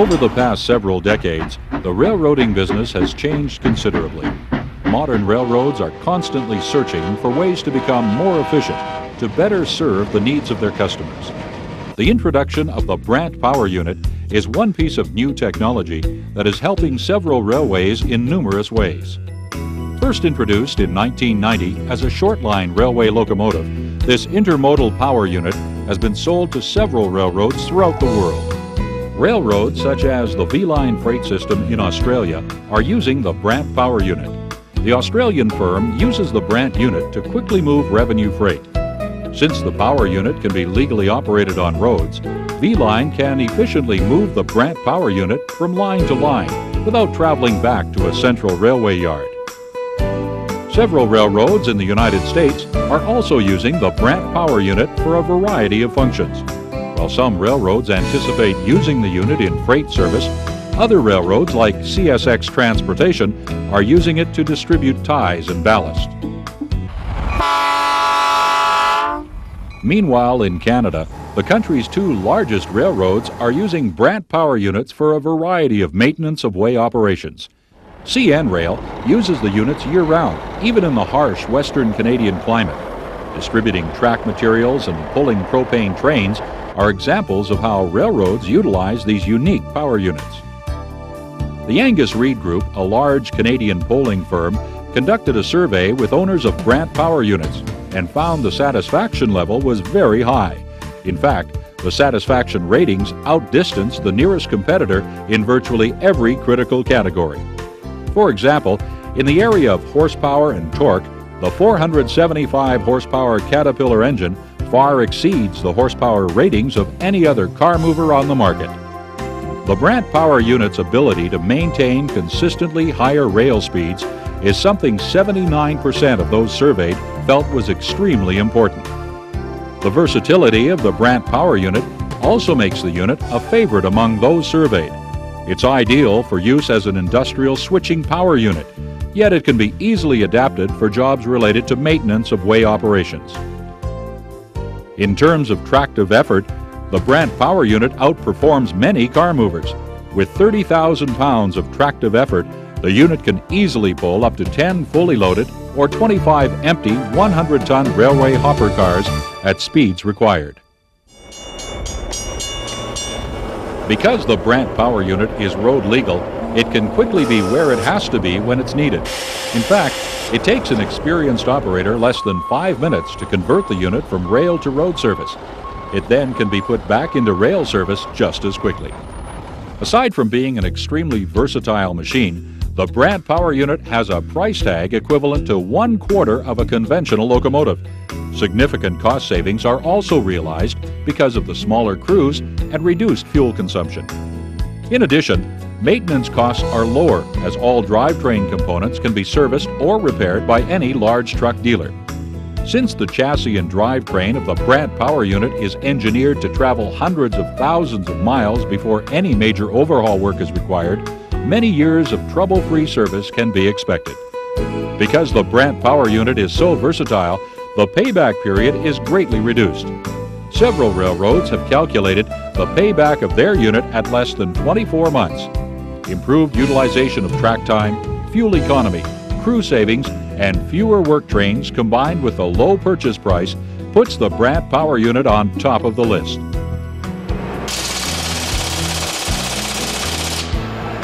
Over the past several decades, the railroading business has changed considerably. Modern railroads are constantly searching for ways to become more efficient to better serve the needs of their customers. The introduction of the Brandt Power Unit is one piece of new technology that is helping several railways in numerous ways. First introduced in 1990 as a short line railway locomotive, this intermodal power unit has been sold to several railroads throughout the world. Railroads such as the V-Line freight system in Australia are using the Brandt Power Unit. The Australian firm uses the Brandt unit to quickly move revenue freight. Since the power unit can be legally operated on roads, V-Line can efficiently move the Brandt power unit from line to line without traveling back to a central railway yard. Several railroads in the United States are also using the Brandt power unit for a variety of functions. While some railroads anticipate using the unit in freight service, other railroads like CSX Transportation are using it to distribute ties and ballast. Meanwhile, in Canada, the country's two largest railroads are using Brandt power units for a variety of maintenance of way operations. CN Rail uses the units year round, even in the harsh Western Canadian climate. Distributing track materials and pulling propane trains are examples of how railroads utilize these unique power units. The Angus Reid Group, a large Canadian polling firm, conducted a survey with owners of Brandt power units and found the satisfaction level was very high. In fact, the satisfaction ratings outdistanced the nearest competitor in virtually every critical category. For example, in the area of horsepower and torque, the 475 horsepower Caterpillar engine far exceeds the horsepower ratings of any other car mover on the market. The Brandt Power Unit's ability to maintain consistently higher rail speeds is something 79% of those surveyed felt was extremely important. The versatility of the Brandt Power Unit also makes the unit a favorite among those surveyed. It's ideal for use as an industrial switching power unit, yet it can be easily adapted for jobs related to maintenance of way operations. In terms of tractive effort, the Brandt Power Unit outperforms many car movers. With 30,000 pounds of tractive effort, the unit can easily pull up to 10 fully loaded or 25 empty 100 ton railway hopper cars at speeds required. Because the Brandt Power Unit is road legal, it can quickly be where it has to be when it's needed. In fact, it takes an experienced operator less than five minutes to convert the unit from rail to road service. It then can be put back into rail service just as quickly. Aside from being an extremely versatile machine, the Brandt Power Unit has a price tag equivalent to one quarter of a conventional locomotive. Significant cost savings are also realized because of the smaller crews and reduced fuel consumption. In addition, Maintenance costs are lower as all drivetrain components can be serviced or repaired by any large truck dealer. Since the chassis and drivetrain of the Brandt Power Unit is engineered to travel hundreds of thousands of miles before any major overhaul work is required, many years of trouble-free service can be expected. Because the Brandt Power Unit is so versatile, the payback period is greatly reduced. Several railroads have calculated the payback of their unit at less than 24 months improved utilization of track time, fuel economy, crew savings, and fewer work trains combined with a low purchase price puts the Brandt Power Unit on top of the list.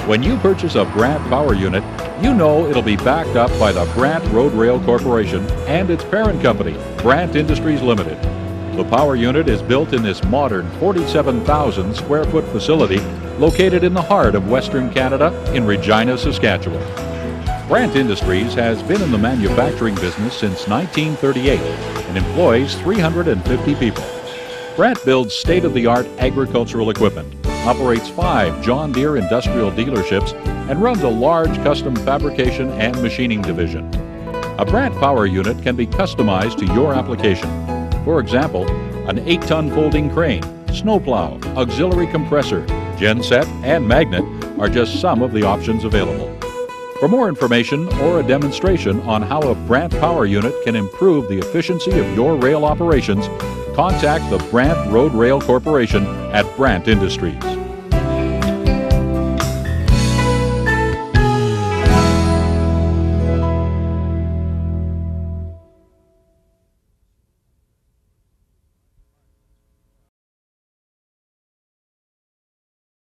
When you purchase a Brandt Power Unit, you know it'll be backed up by the Brandt Road Rail Corporation and its parent company, Brandt Industries Limited. The power unit is built in this modern 47,000 square foot facility located in the heart of Western Canada in Regina, Saskatchewan. Brandt Industries has been in the manufacturing business since 1938 and employs 350 people. Brandt builds state of the art agricultural equipment, operates five John Deere industrial dealerships, and runs a large custom fabrication and machining division. A Brandt power unit can be customized to your application for example, an 8-ton folding crane, snowplow, auxiliary compressor, genset, and magnet are just some of the options available. For more information or a demonstration on how a Brandt power unit can improve the efficiency of your rail operations, contact the Brandt Road Rail Corporation at Brandt Industries.